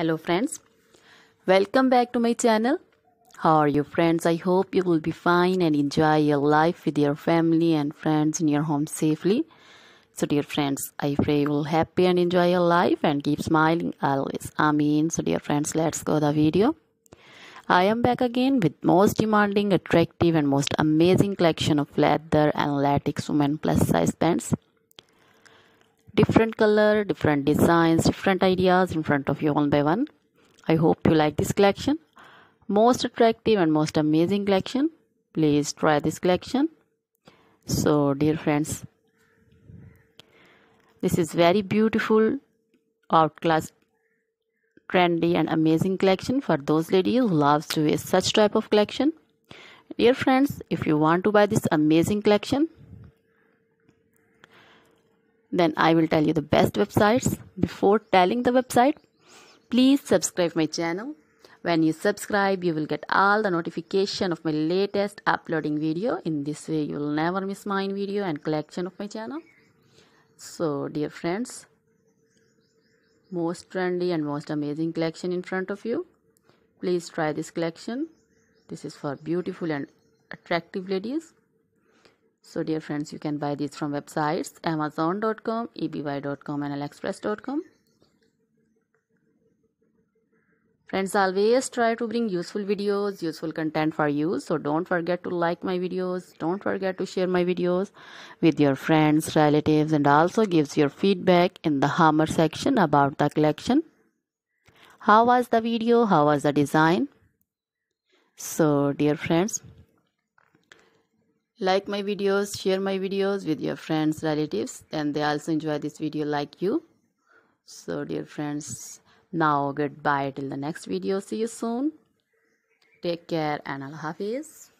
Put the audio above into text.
hello friends. Welcome back to my channel. How are you friends? I hope you will be fine and enjoy your life with your family and friends in your home safely. So dear friends i pray you will happy and enjoy your life and keep smiling always. Amen so dear friends let's go the video. I am back again with most demanding, attractive and most amazing collection of leather and latex women plus size pants different color different designs different ideas in front of you one by one. I hope you like this collection. Most attractive and most amazing collection. Please try this collection. So dear friends this is very beautiful outclass trendy and amazing collection for those ladies who loves to wear such type of collection. Dear friends if you want to buy this amazing collection then I will tell you the best websites. Before telling the website, please subscribe my channel. When you subscribe, you will get all the notification of my latest uploading video. In this way, you will never miss my video and collection of my channel. So, dear friends, most trendy and most amazing collection in front of you. Please try this collection. This is for beautiful and attractive ladies so dear friends you can buy these from websites amazon.com ebay.com and aliexpress.com friends always try to bring useful videos useful content for you. So don't forget to like my videos. Don't forget to share my videos with your friends relatives and also gives your feedback in the hammer section about the collection. How was the video? How was the design? So dear friends like my videos share my videos with your friends relatives and they also enjoy this video like you. So dear friends now goodbye till the next video. See you soon. Take care and allah hafiz